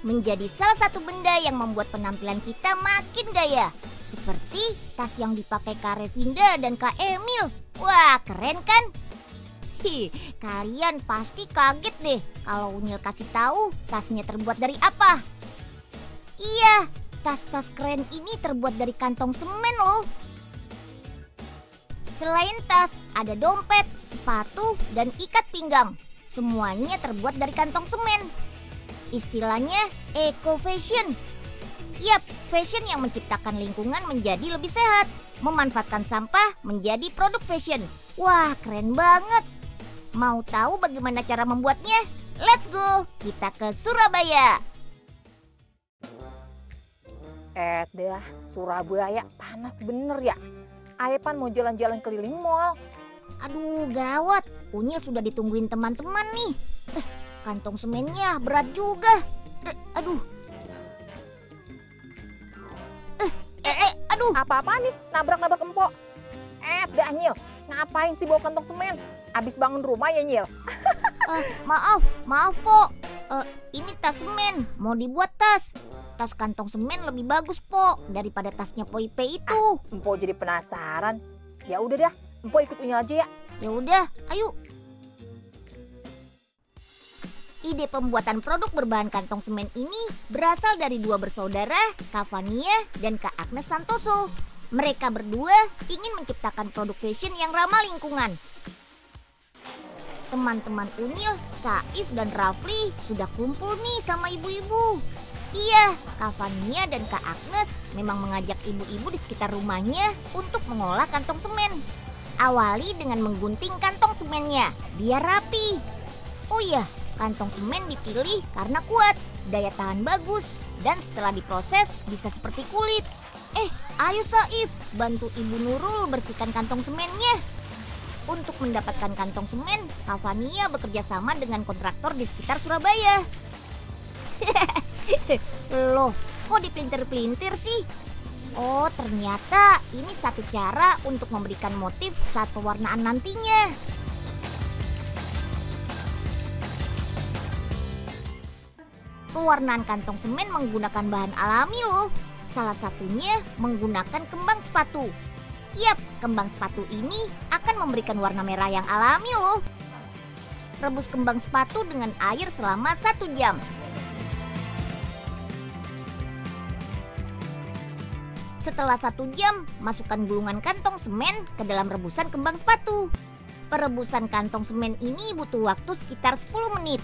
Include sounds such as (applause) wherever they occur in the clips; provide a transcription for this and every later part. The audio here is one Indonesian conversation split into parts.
menjadi salah satu benda yang membuat penampilan kita makin gaya. Seperti tas yang dipakai Kak Revinda dan Kak Emil. Wah, keren kan? Hi, kalian pasti kaget deh kalau Unyil kasih tahu tasnya terbuat dari apa. Iya, tas-tas keren ini terbuat dari kantong semen loh. Selain tas, ada dompet, sepatu, dan ikat pinggang. Semuanya terbuat dari kantong semen. Istilahnya eco fashion. Yap, fashion yang menciptakan lingkungan menjadi lebih sehat. Memanfaatkan sampah menjadi produk fashion. Wah, keren banget. Mau tahu bagaimana cara membuatnya? Let's go, kita ke Surabaya. Eh dah, Surabaya panas bener ya. Ayepan mau jalan-jalan keliling mall. Aduh, gawat. Unyil sudah ditungguin teman-teman nih. Kantong semennya berat juga. Eh, aduh. Eh, eh, eh, aduh. Apa-apa nih, nabrak-nabrak empok. Eh, dah Nyil, ngapain sih bawa kantong semen? Abis bangun rumah ya Nyil? (laughs) Eh, maaf, maaf po. Eh, ini tas semen, mau dibuat tas. Tas kantong semen lebih bagus po daripada tasnya Poipe itu. Empok jadi penasaran. Ya udah dah, empok ikut Unyil aja ya. Ya udah, ayo. Ide pembuatan produk berbahan kantong semen ini berasal dari dua bersaudara, Kak Fania dan Kak Agnes Santoso. Mereka berdua ingin menciptakan produk fashion yang ramah lingkungan. Teman-teman Unyil, Saif dan Rafli sudah kumpul nih sama ibu-ibu. Iya, Kak Fania dan Kak Agnes memang mengajak ibu-ibu di sekitar rumahnya untuk mengolah kantong semen. Awali dengan menggunting kantong semennya, biar rapi. Oh iya, kantong semen dipilih karena kuat, daya tahan bagus, dan setelah diproses bisa seperti kulit. Eh, ayo Saif, bantu Ibu Nurul bersihkan kantong semennya. Untuk mendapatkan kantong semen, Kavania bekerja sama dengan kontraktor di sekitar Surabaya. (laughs) Loh, kok dipelintir-pelintir sih? Oh, ternyata ini satu cara untuk memberikan motif saat pewarnaan nantinya. Pewarnaan kantong semen menggunakan bahan alami loh. Salah satunya menggunakan kembang sepatu. Yap, kembang sepatu ini akan memberikan warna merah yang alami loh. Rebus kembang sepatu dengan air selama satu jam. Setelah satu jam, masukkan gulungan kantong semen ke dalam rebusan kembang sepatu. Perebusan kantong semen ini butuh waktu sekitar 10 menit.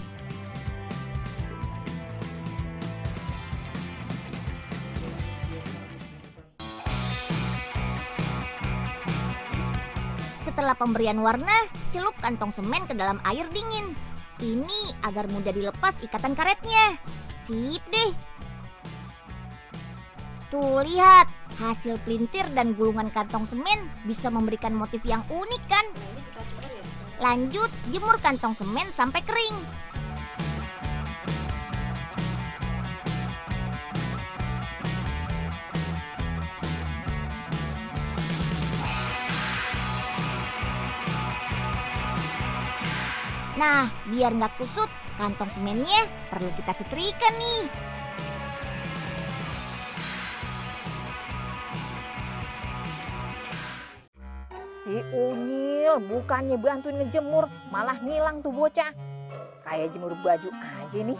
Setelah pemberian warna, celup kantong semen ke dalam air dingin. Ini agar mudah dilepas ikatan karetnya. Sip deh. Tuh lihat, hasil pelintir dan gulungan kantong semen bisa memberikan motif yang unik kan? Lanjut, jemur kantong semen sampai kering. Nah, biar nggak kusut, kantong semennya perlu kita setrika nih. Si Unyil bukannya bantuin ngejemur, malah ngilang tuh bocah. Kayak jemur baju aja nih.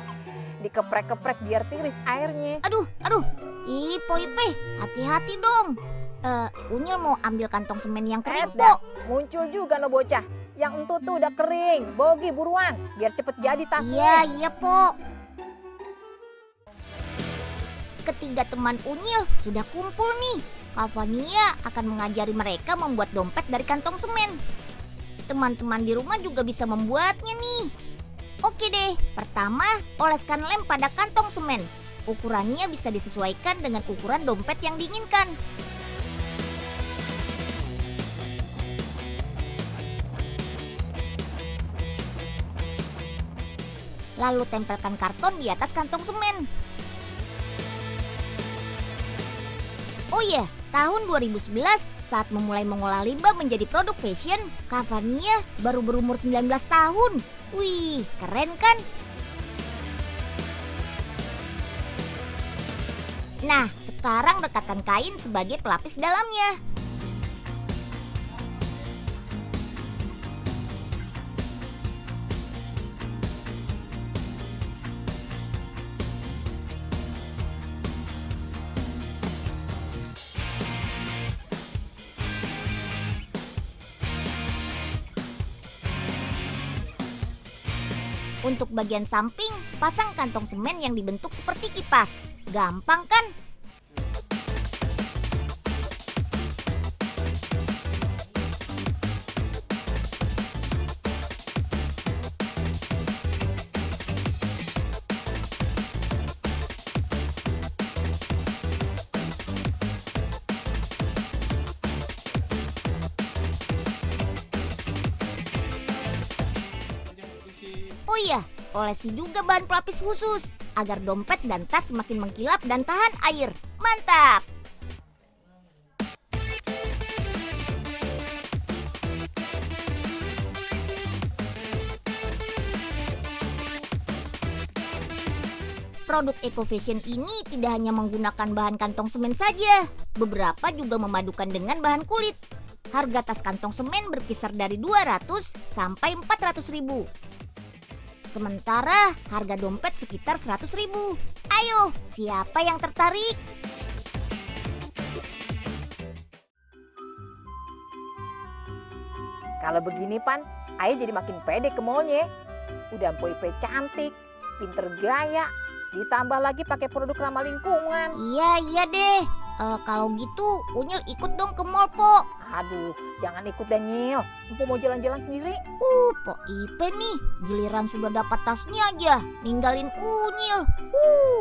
(laughs) Dikeprek-keprek biar tiris airnya. Aduh, aduh. Ih, Poipe, hati-hati dong. Eh, Unyil mau ambil kantong semen yang. Po. Muncul juga no bocah. Yang entut tuh udah kering. Bogi buruan, biar cepet jadi Iya, tasnya. iya, Po. Ketiga teman Unyil sudah kumpul nih. Kavania akan mengajari mereka membuat dompet dari kantong semen. Teman-teman di rumah juga bisa membuatnya nih. Oke deh, pertama oleskan lem pada kantong semen. Ukurannya bisa disesuaikan dengan ukuran dompet yang diinginkan. lalu tempelkan karton di atas kantong semen. Oh iya, yeah, tahun 2011 saat memulai mengolah limbah menjadi produk fashion, Cavania baru berumur 19 tahun. Wih, keren kan? Nah, sekarang rekatkan kain sebagai pelapis dalamnya. Untuk bagian samping, pasang kantong semen yang dibentuk seperti kipas. Gampang kan? Oh iya, olesi juga bahan pelapis khusus agar dompet dan tas semakin mengkilap dan tahan air. Mantap! Produk Eco Fashion ini tidak hanya menggunakan bahan kantong semen saja, beberapa juga memadukan dengan bahan kulit. Harga tas kantong semen berkisar dari 200 sampai 400 ribu. Sementara harga dompet sekitar 100 ribu. Ayo, siapa yang tertarik? Kalau begini pan, Ayah jadi makin pede ke mallnya. Udah empo-ipe cantik, pinter gaya, ditambah lagi pakai produk ramah lingkungan. Iya, iya deh. Eh, kalau gitu, Unyil ikut dong ke mall, Po. Aduh, jangan ikut Daniel. Empo mau jalan-jalan sendiri. Uh, Po Ipe nih, giliran sudah dapat tasnya aja, ninggalin Unyil. Uh,